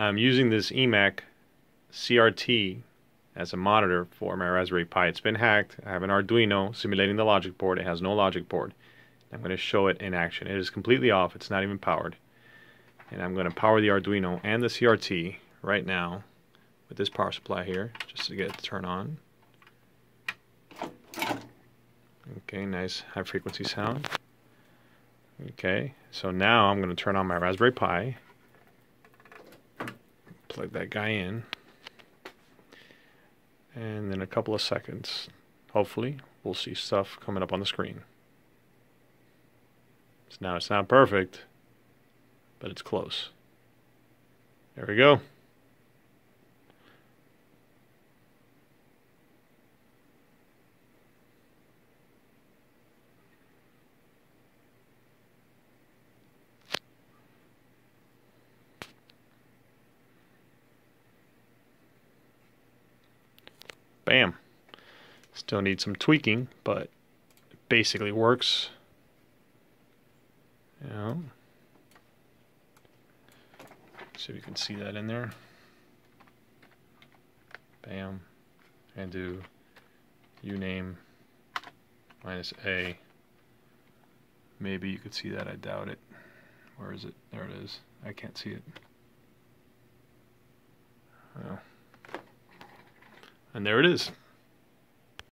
I'm using this eMac CRT as a monitor for my Raspberry Pi. It's been hacked. I have an Arduino simulating the logic board. It has no logic board. I'm going to show it in action. It is completely off. It's not even powered. And I'm going to power the Arduino and the CRT right now with this power supply here just to get it to turn on. Okay, nice high frequency sound. Okay, so now I'm going to turn on my Raspberry Pi. Plug that guy in. And in a couple of seconds, hopefully, we'll see stuff coming up on the screen. So now it's not perfect, but it's close. There we go. Bam. Still need some tweaking, but it basically works. Know. See if you can see that in there. Bam. And do uname minus A. Maybe you could see that, I doubt it. Where is it? There it is. I can't see it. Well. And there it is.